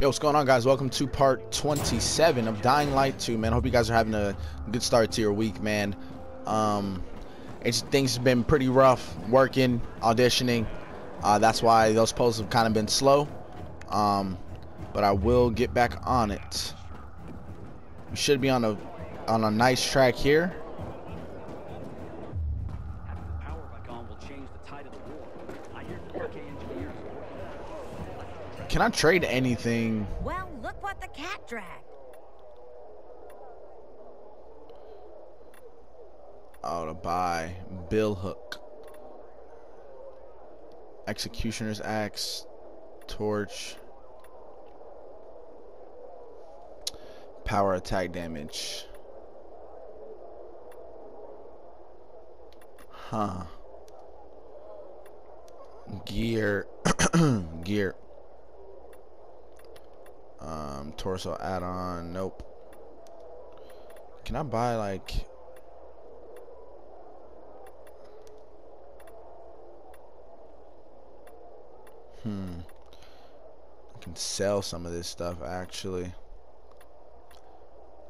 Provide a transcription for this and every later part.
Yo, what's going on, guys? Welcome to part 27 of Dying Light 2, man. Hope you guys are having a good start to your week, man. Um, it's things have been pretty rough working, auditioning. Uh, that's why those posts have kind of been slow. Um, but I will get back on it. We should be on a on a nice track here. Can I trade anything? Well, look what the cat dragged. Oh, to buy Bill Hook, Executioner's Axe, Torch, Power Attack Damage. Huh. Gear. Gear. Um, torso add-on. Nope. Can I buy like? Hmm. I can sell some of this stuff actually.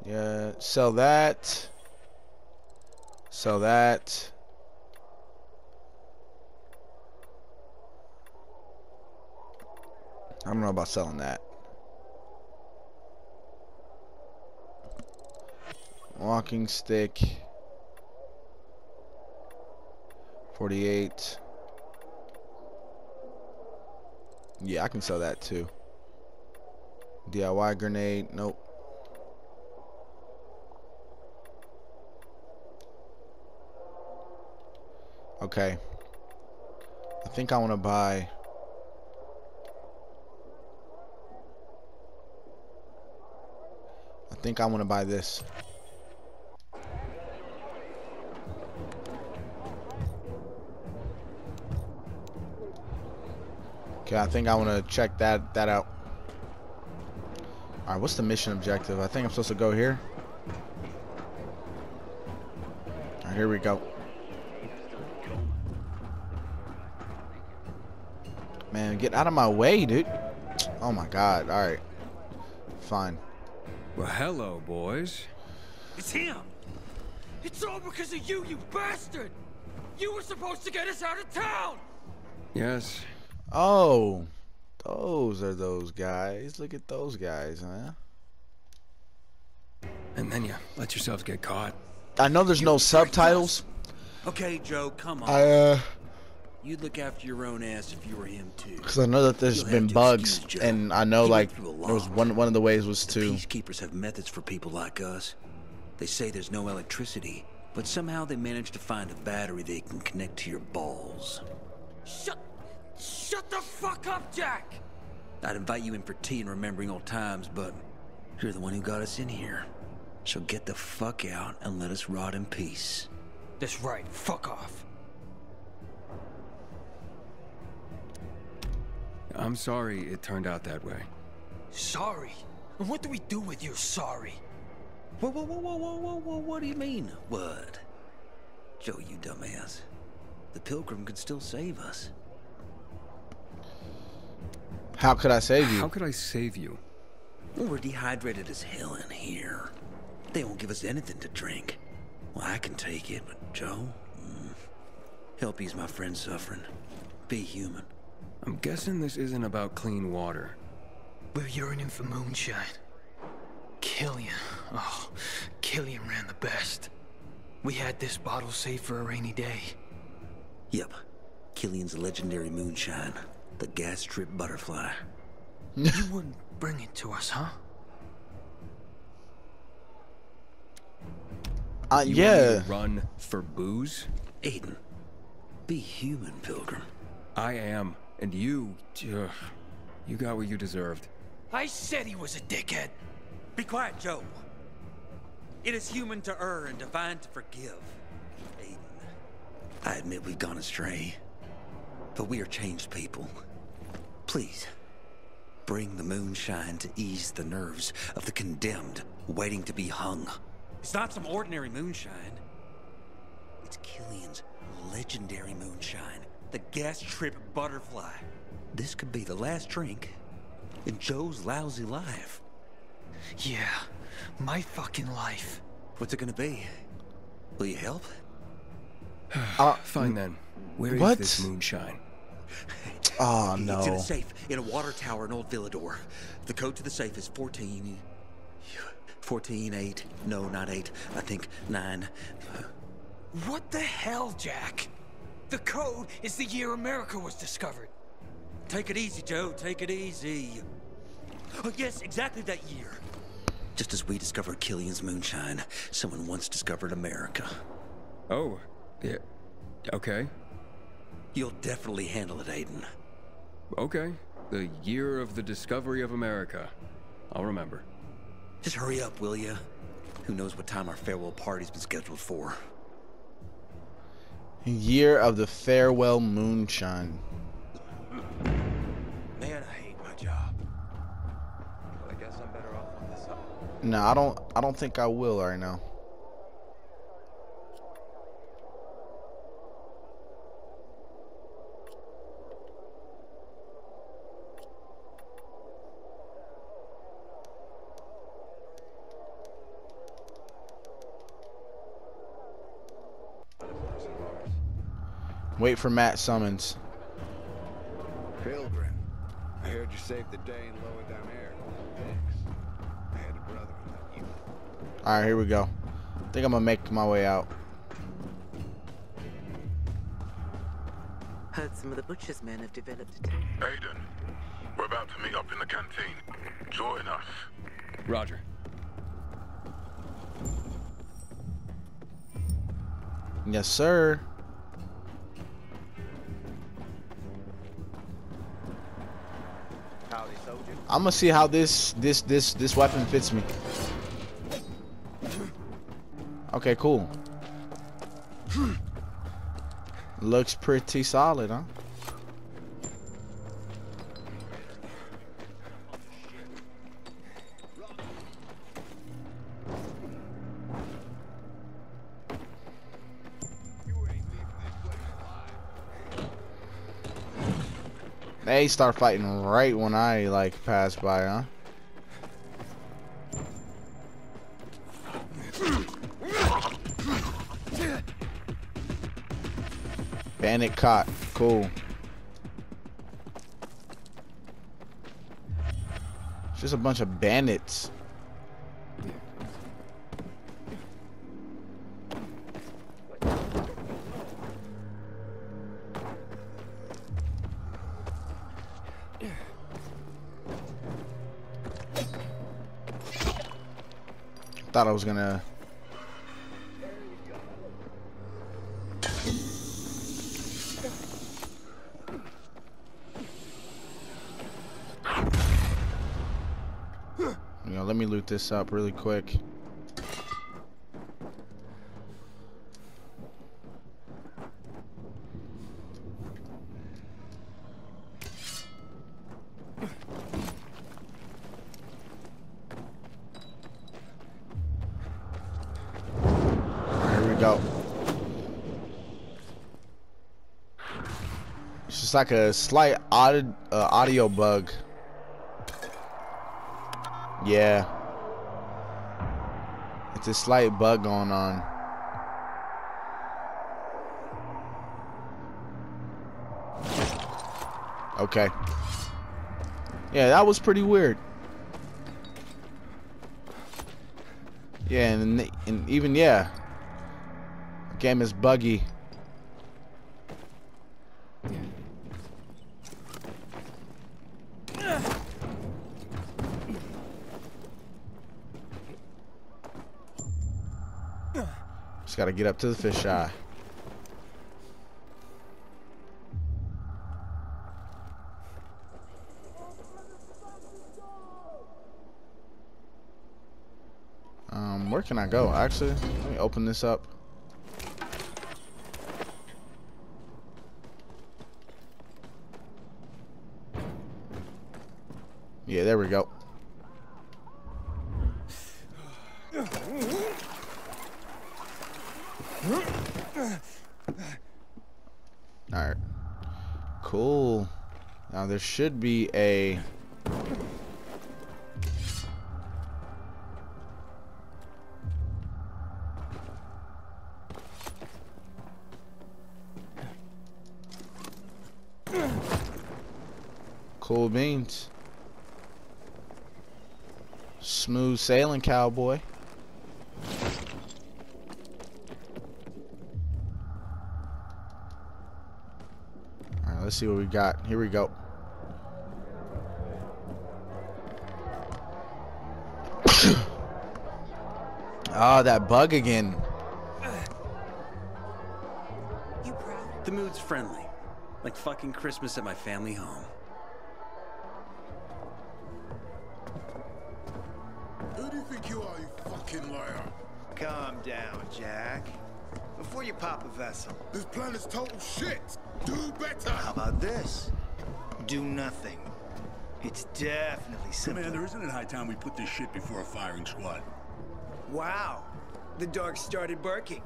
Yeah, sell that. Sell that. I don't know about selling that. Walking stick. 48. Yeah, I can sell that too. DIY grenade. Nope. Okay. I think I want to buy... I think I want to buy this. Okay, I think I want to check that that out. All right, what's the mission objective? I think I'm supposed to go here. All right, here we go. Man, get out of my way, dude. Oh my god. All right. Fine. Well, hello, boys. It's him. It's all because of you, you bastard. You were supposed to get us out of town. Yes, Oh, those are those guys. Look at those guys, huh? and then you let yourselves get caught. I know there's no subtitles. Okay, Joe, come on. I uh, You'd look after your own ass if you were him too. because I know that there's You'll been bugs, excuse and I know He like went through a there was one one of the ways was to Peacekeepers have methods for people like us. They say there's no electricity, but somehow they manage to find a battery they can connect to your balls. Shut, shut the fuck up, Jack. I'd invite you in for tea and remembering old times, but you're the one who got us in here. So get the fuck out and let us rot in peace. That's right. Fuck off. I'm sorry it turned out that way. Sorry? What do we do with your sorry? Whoa, whoa, whoa, whoa, whoa, whoa, whoa, what do you mean, what? Joe, you dumbass. The Pilgrim could still save us. How could I save you? How could I save you? We're dehydrated as hell in here. They won't give us anything to drink. Well, I can take it, but Joe? Mm. Help ease my friend suffering. Be human. I'm guessing this isn't about clean water. We're yearning for moonshine. Killian. Oh, Killian ran the best. We had this bottle saved for a rainy day. Yep. Killian's legendary moonshine. The gas trip butterfly. You wouldn't bring it to us, huh? Uh, You want yeah. to run for booze? Aiden. Be human, Pilgrim. I am, and you, ugh, you got what you deserved. I said he was a dickhead. Be quiet, Joe. It is human to err and divine to forgive. Aiden, I admit we've gone astray, but we are changed people. Please, bring the moonshine to ease the nerves of the condemned waiting to be hung. It's not some ordinary moonshine. It's Killian's legendary moonshine, the gas trip butterfly. This could be the last drink in Joe's lousy life. Yeah, my fucking life. What's it gonna be? Will you help? Uh, Fine then. Where is What? this moonshine? oh It's in a safe in a water tower in Old Villedor. The code to the safe is 14. 14, 8. No, not 8. I think 9. What the hell, Jack? The code is the year America was discovered. Take it easy, Joe. Take it easy. Oh, yes, exactly that year. Just as we discovered Killian's moonshine, someone once discovered America. Oh, yeah. Okay. You'll definitely handle it, Aiden. Okay. The year of the discovery of America. I'll remember. Just hurry up, will ya? Who knows what time our farewell party's been scheduled for? Year of the farewell moonshine. Man, I hate my job. But I guess I'm better off on this side. No, I don't. I don't think I will right now. Wait for Matt Summons. Pilgrim, I heard you saved the day and lowered down air. Thanks. I had a brother who let you. All right, here we go. I think I'm gonna make my way out. Heard some of the butcher's men have developed a taste. Aiden, we're about to meet up in the canteen. Join us. Roger. Yes, sir. I'm gonna see how this this this this weapon fits me. Okay, cool. Looks pretty solid, huh? They start fighting right when I like pass by, huh? Bandit caught. Cool. It's just a bunch of bandits. Thought I was gonna. You know, let me loot this up really quick. Here we go. It's like a slight aud uh, audio bug. Yeah. It's a slight bug going on. Okay. Yeah, that was pretty weird. Yeah, and, and even yeah, game is buggy. Just gotta get up to the fish eye. Um, where can I go? Actually, let me open this up. Yeah, there we go. there should be a... Cool beans. Smooth sailing, cowboy. Alright, let's see what we got. Here we go. Ah, that bug again. You proud? The mood's friendly. Like fucking Christmas at my family home. Who do you think you are, you fucking liar? Calm down, Jack. Before you pop a vessel, This plan is total shit. Do better. how about this? Do nothing. It's definitely simple. Commander, isn't it high time we put this shit before a firing squad? Wow. The dog started barking.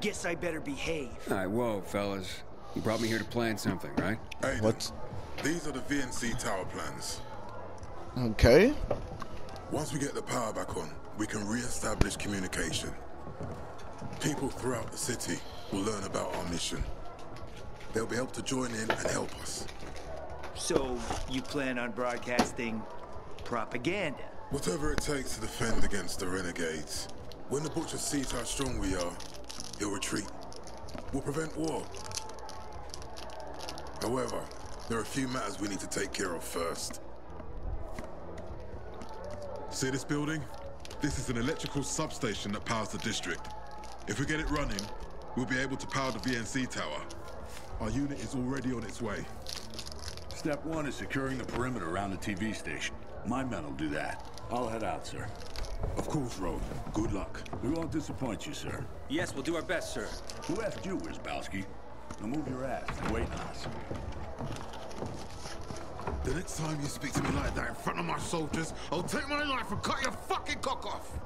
Guess I better behave. All right, whoa, fellas. You brought me here to plan something, right? Aiden, What's These are the VNC tower plans. okay? Once we get the power back on, we can re-establish communication. People throughout the city will learn about our mission. They'll be able to join in and help us. So, you plan on broadcasting propaganda? Whatever it takes to defend against the renegades. When the Butcher sees how strong we are, he'll retreat. We'll prevent war. However, there are a few matters we need to take care of first. See this building? This is an electrical substation that powers the district. If we get it running, we'll be able to power the VNC tower. Our unit is already on its way. Step one is securing the perimeter around the TV station. My men will do that. I'll head out, sir. Of course, Rogue. Good luck. We won't disappoint you, sir. Yes, we'll do our best, sir. Who asked you, Wisbowski? Now move your ass and wait on us. The next time you speak to me like that in front of my soldiers, I'll take my life and cut your fucking cock off!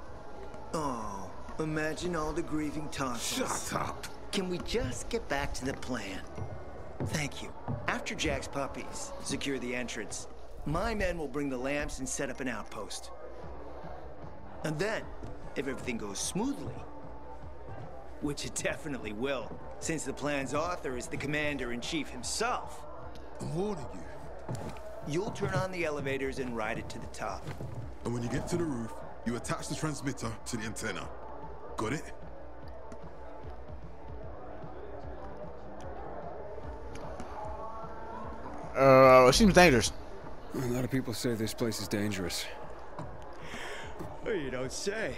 Oh, imagine all the grieving tonsils. Shut up! Can we just get back to the plan? Thank you. After Jack's puppies secure the entrance, my men will bring the lamps and set up an outpost. And then, if everything goes smoothly, which it definitely will, since the plan's author is the commander-in-chief himself, I'm warning you. you'll turn on the elevators and ride it to the top. And when you get to the roof, you attach the transmitter to the antenna. Got it? It seems dangerous. A lot of people say this place is dangerous. Oh, you don't say.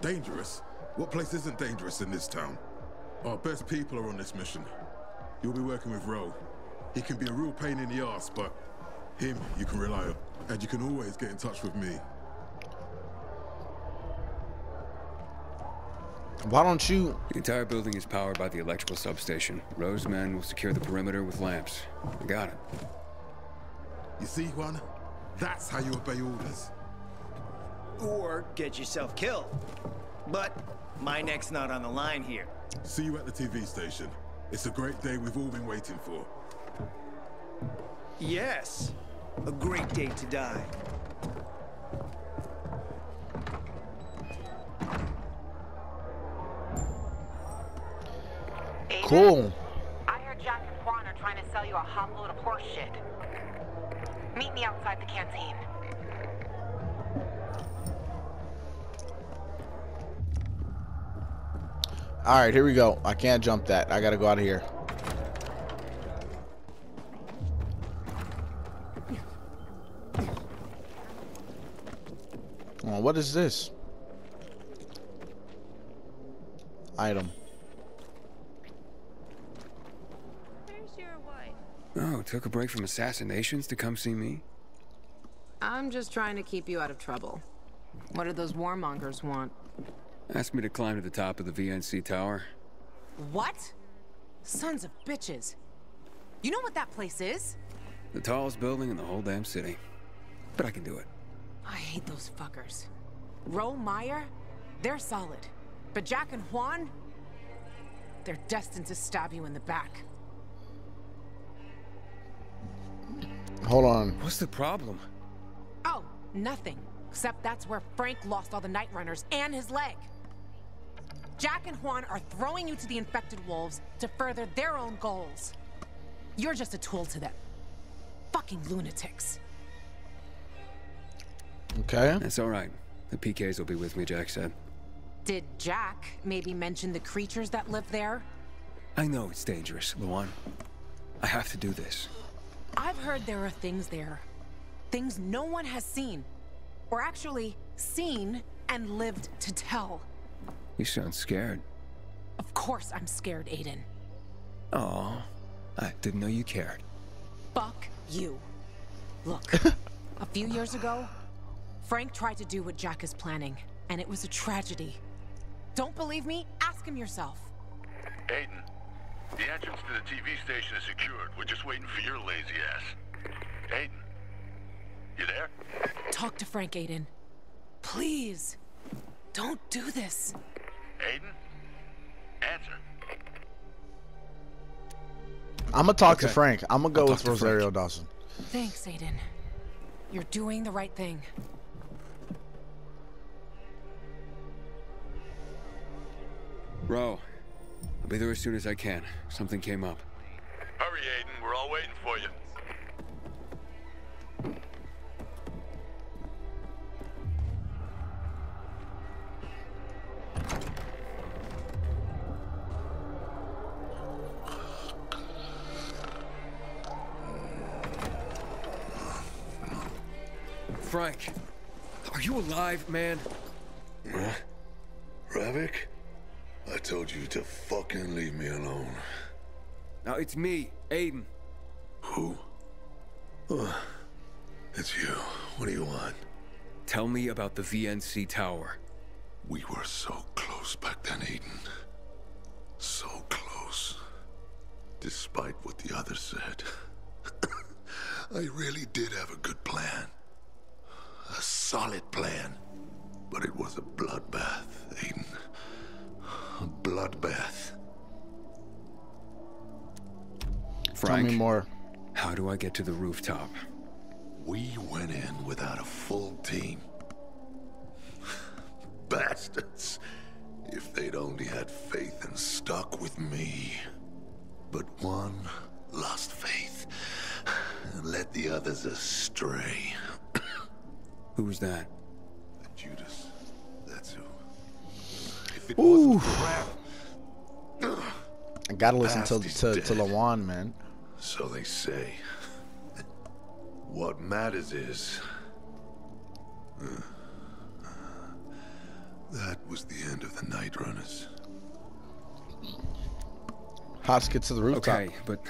Dangerous? What place isn't dangerous in this town? Our best people are on this mission. You'll be working with Ro. He can be a real pain in the ass, but him you can rely on. And you can always get in touch with me. Why don't you? The entire building is powered by the electrical substation. Rose men will secure the perimeter with lamps. I got it. You see, Juan? That's how you obey orders. Or get yourself killed. But my neck's not on the line here. See you at the TV station. It's a great day we've all been waiting for. Yes, a great day to die. Cool. I heard Jack and Juan are trying to sell you a hot load of horse shit. Meet me outside the canteen. All right, here we go. I can't jump that. I gotta go out of here. Oh, what is this? Item. Oh, took a break from assassinations to come see me? I'm just trying to keep you out of trouble. What do those warmongers want? Asked me to climb to the top of the VNC tower. What? Sons of bitches. You know what that place is? The tallest building in the whole damn city. But I can do it. I hate those fuckers. Ro Meyer? They're solid. But Jack and Juan? They're destined to stab you in the back. Hold on. What's the problem? Oh, nothing. Except that's where Frank lost all the Night Runners and his leg. Jack and Juan are throwing you to the infected wolves to further their own goals. You're just a tool to them. fucking lunatics. Okay. That's all right. The PKs will be with me, Jack said. Did Jack maybe mention the creatures that live there? I know it's dangerous, Lawan. I have to do this. I've heard there are things there. Things no one has seen. Or actually, seen and lived to tell. You sound scared. Of course I'm scared, Aiden. Oh, I didn't know you cared. Fuck you. Look, a few years ago, Frank tried to do what Jack is planning, and it was a tragedy. Don't believe me? Ask him yourself. Aiden, the entrance to the TV station is secured. We're just waiting for your lazy ass. Aiden, you there? Talk to Frank, Aiden. Please. Don't do this. Aiden? Answer. I'm gonna talk to Frank. I'm gonna go I'll with Rosario Frank. Dawson. Thanks, Aiden. You're doing the right thing. Ro, I'll be there as soon as I can. Something came up. Hurry, Aiden. We're all waiting for you. Frank, are you alive, man? Huh? Ravik? You to fucking leave me alone. Now it's me, Aiden. Who? It's you. What do you want? Tell me about the VNC tower. We were so close back then, Aiden. So close. Despite what the others said. I really did have a good plan. A solid plan. But it was a bloodbath, bloodbath. Frank, Tell me more. how do I get to the rooftop? We went in without a full team. Bastards. If they'd only had faith and stuck with me. But one lost faith and led the others astray. Who's that? It Ooh. wasn't for Raph, I gotta listen to Past to, to dead. Lawan, man. So they say. What matters is. That was the end of the Night Runners. Let's get to the rooftop. Okay, but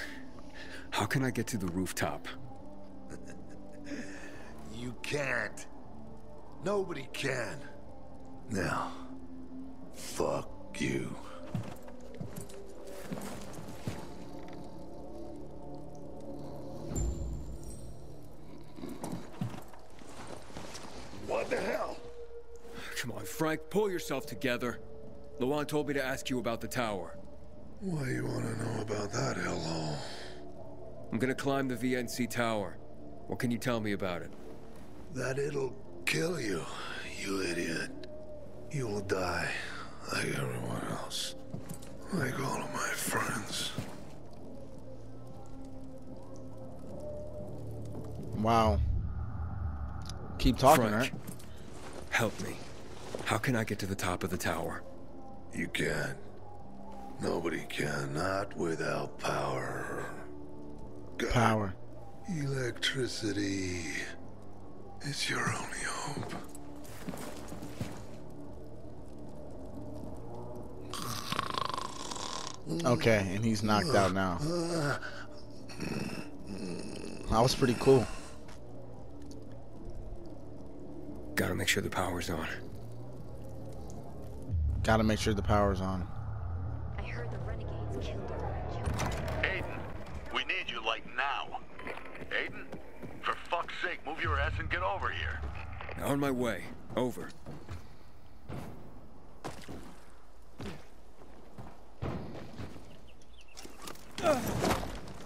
how can I get to the rooftop? You can't. Nobody can. Now, fuck you. What the hell? Come on, Frank, pull yourself together. Lawan told me to ask you about the tower. Why you want to know about that, hello? I'm gonna climb the VNC tower. What can you tell me about it? That it'll kill you, you idiot. You will die like everyone else. Like all of my friends. Wow. Keep talking, Frank, right? help me. How can I get to the top of the tower? You can't. Nobody can, not without power. God, Power. Electricity. It's your only hope. Okay, and he's knocked out now. That was pretty cool. Gotta make sure the power's on. Gotta make sure the power's on. I heard the renegades killed her. Aiden, we need you like now. Aiden, for fuck's sake, move your ass and get over here. On my way. Over.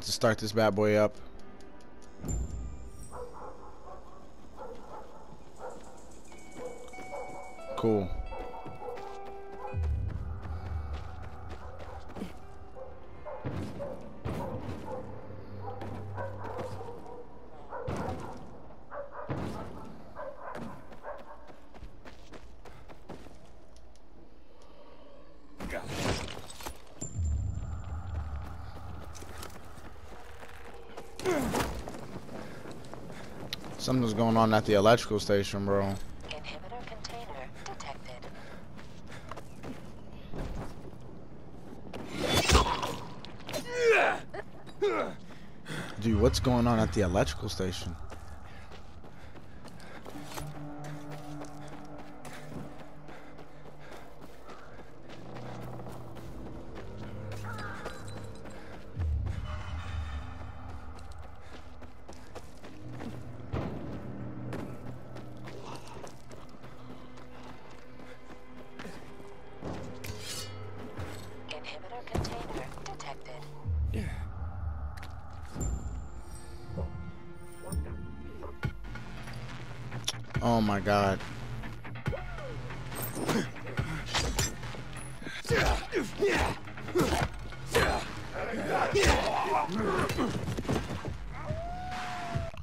I'm to start this bad boy up. Something's going on at the electrical station, bro. Inhibitor container detected. Dude, what's going on at the electrical station? My god.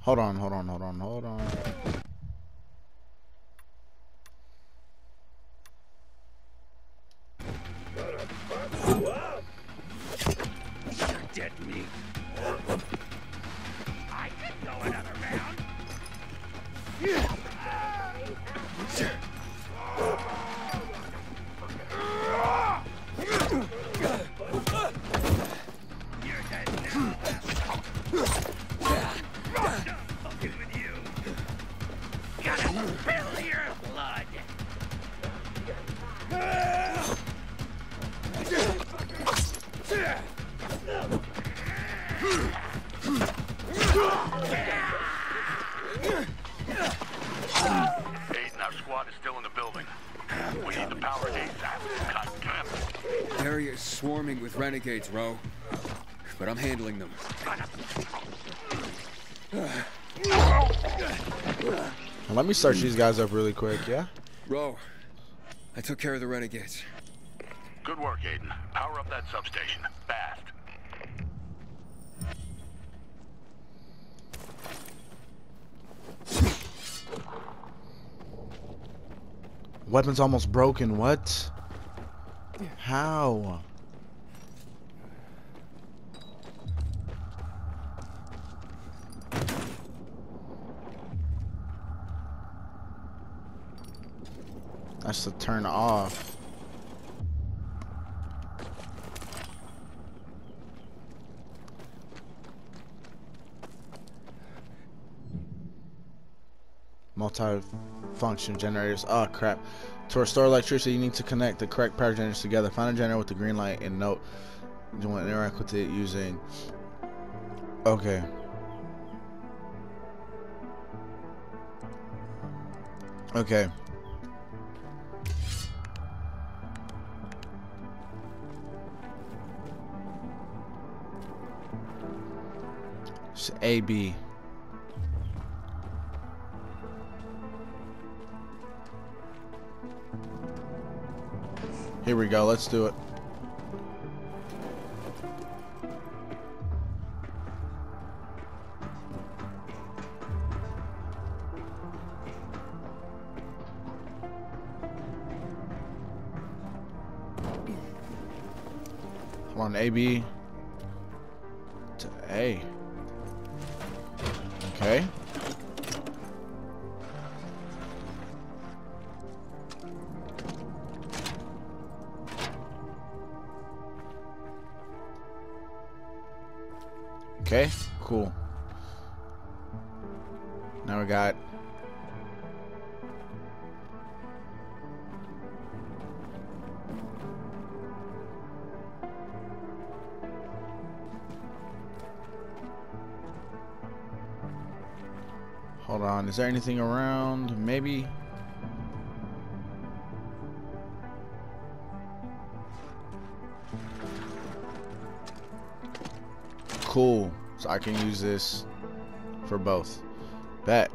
Hold on, hold on, hold on, hold on. Renegades, Ro. But I'm handling them. Let me search these guys up really quick, yeah? Ro, I took care of the renegades. Good work, Aiden. Power up that substation. Fast. Weapon's almost broken. What? How? That's to turn off. Multi-function generators. Oh crap. To restore electricity, you need to connect the correct power generators together. Find a generator with the green light and note you want to interact with it using. Okay. Okay. It's A B. Here we go. Let's do it. On, AB god. Hold on, is there anything around? Maybe. Cool. So I can use this for both. Bet.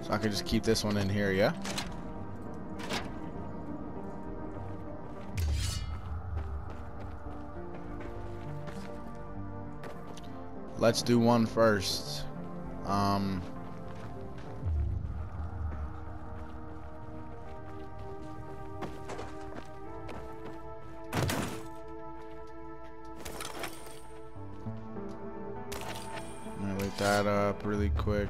So I can just keep this one in here, yeah? Let's do one first. Um, gonna light that up really quick.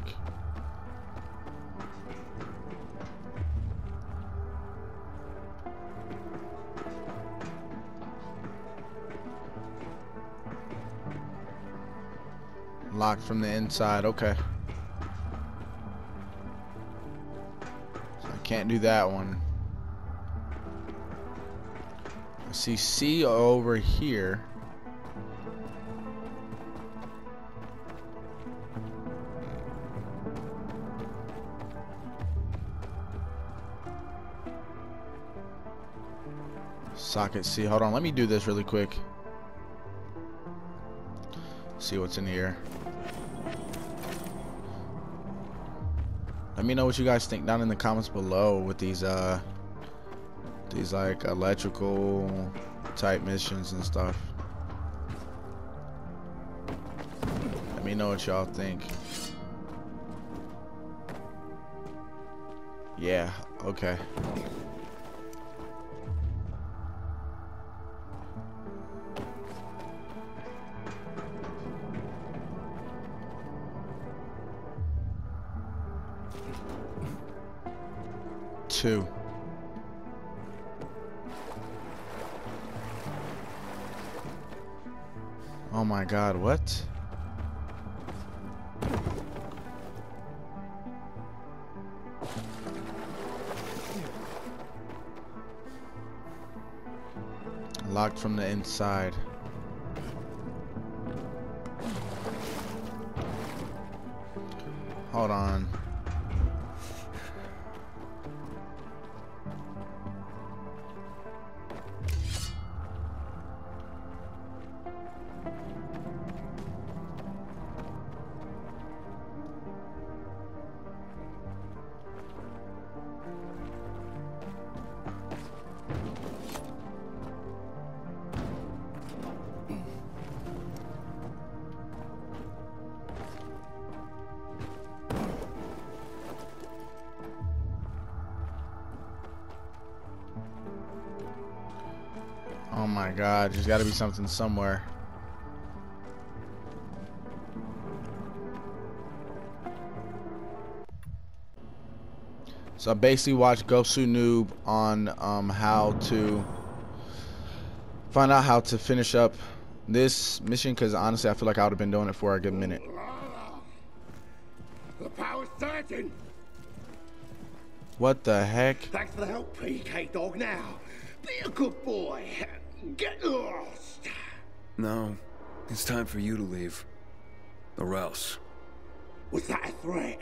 Locked from the inside, okay. Can't do that one. I see C over here. Socket C. Hold on, let me do this really quick. See what's in here. Let me know what you guys think down in the comments below with these uh these like electrical type missions and stuff. Let me know what y'all think. Yeah, okay. Two. Oh my god, what? Locked from the inside. Hold on. There's gotta be something somewhere. So I basically watched Gosu Noob on um, how to find out how to finish up this mission because honestly I feel like I would have been doing it for a good minute. The power's. What the heck? Thanks for the help, PK Dog. Now, be a good boy. Get lost. No, it's time for you to leave. Or else. Was that a threat?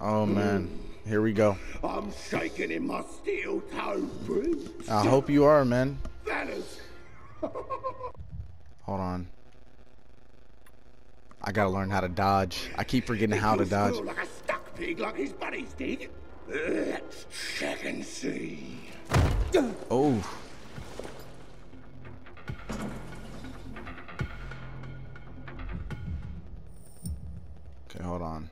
Oh man, here we go. I'm shaking in my steel toe boots. I hope you are, man. Fellas, Hold on. I gotta learn how to dodge. I keep forgetting how to dodge. like a stuck pig like his buddies did. Let's check and see. Oh. Okay, hold on.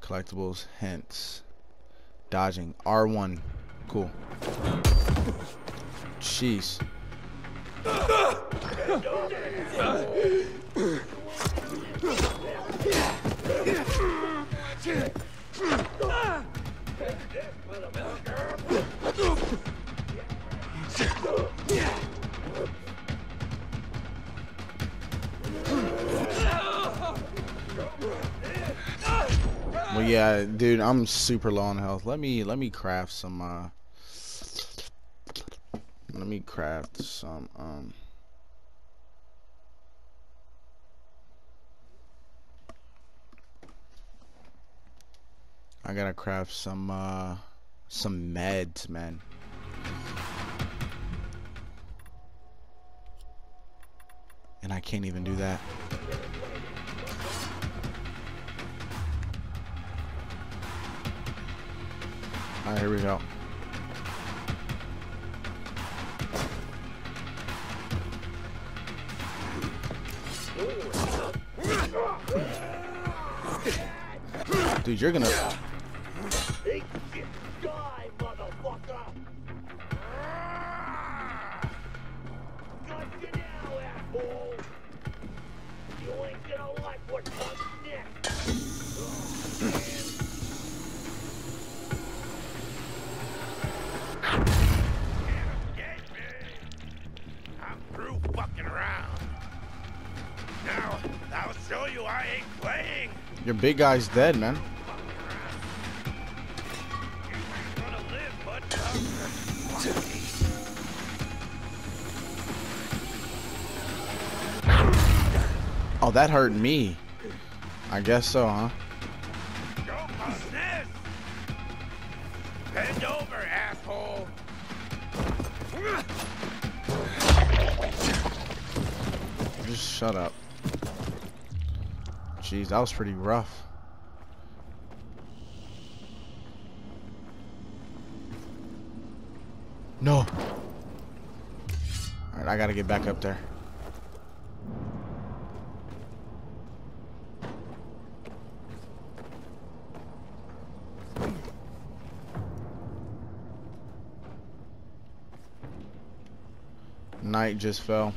Collectibles, hints. Dodging. R1. Cool. Jeez. Yeah, dude, I'm super low on health. Let me let me craft some uh let me craft some um I gotta craft some uh some meds, man. And I can't even do that. Alright, here we go. Dude, you're gonna... big guy's dead, man. Oh, that hurt me. I guess so, huh? Bend over, asshole. Just shut up. That was pretty rough. No. Alright, I gotta get back up there. Night just fell.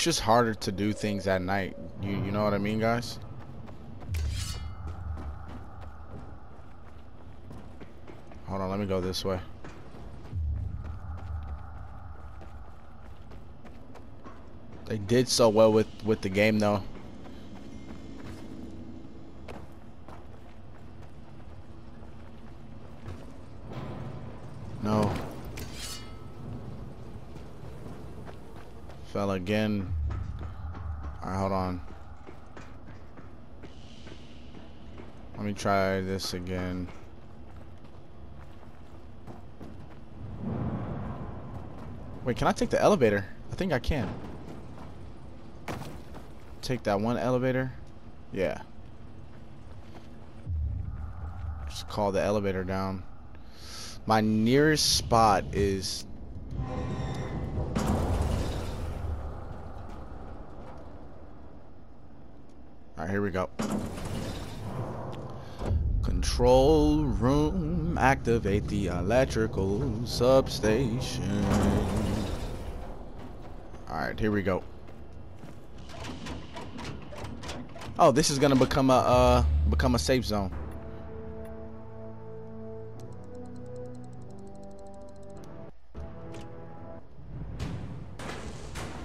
It's just harder to do things at night. You you know what I mean, guys? Hold on, let me go this way. They did so well with with the game though. No. Fell again. Alright, hold on. Let me try this again. Wait, can I take the elevator? I think I can. Take that one elevator. Yeah. Just call the elevator down. My nearest spot is Alright, here we go. Control room, activate the electrical substation. Alright, here we go. Oh, this is gonna become a uh become a safe zone.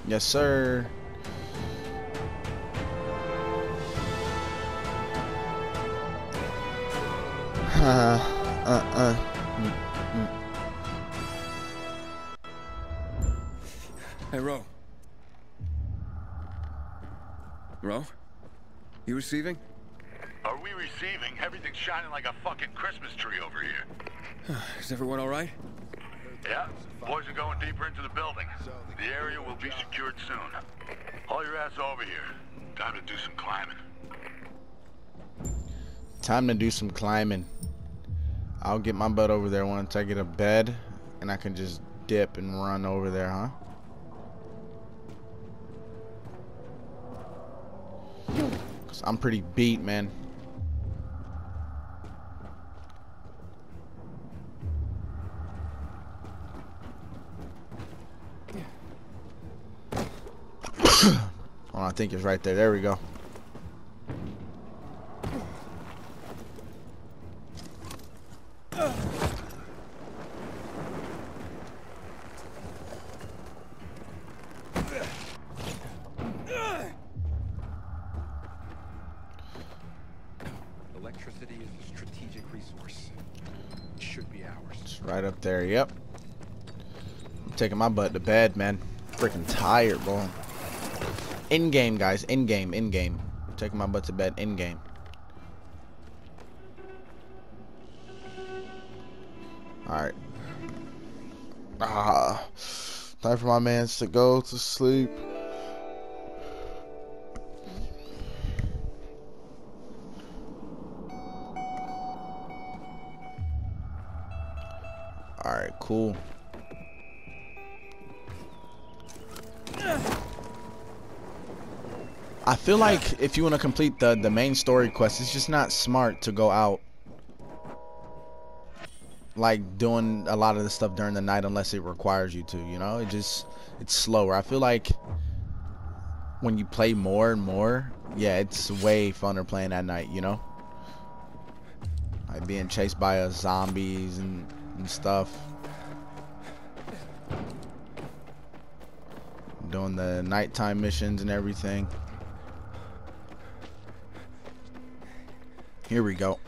Yes, sir. Uh, uh, uh. Mm, mm. Hey, Ro. Ro? You receiving? Are we receiving? Everything's shining like a fucking Christmas tree over here. Is everyone all right? Yeah, boys are going deeper into the building. The area will be secured soon. Haul your ass over here. Time to do some climbing. Time to do some climbing. I'll get my butt over there once I get a bed and I can just dip and run over there, huh? Cause I'm pretty beat, man. oh, I think it's right there. There we go. Electricity is a strategic resource. It should be ours. It's right up there. Yep. I'm taking my butt to bed, man. Freaking tired, bro. In game, guys. In game. In game. Taking my butt to bed. In game. All right. Ah, time for my mans to go to sleep. All right, cool. I feel like if you want to complete the the main story quest, it's just not smart to go out like doing a lot of the stuff during the night unless it requires you to, you know? It just it's slower. I feel like when you play more and more, yeah, it's way funner playing at night, you know? Like being chased by uh, zombies and, and stuff. Doing the nighttime missions and everything. Here we go.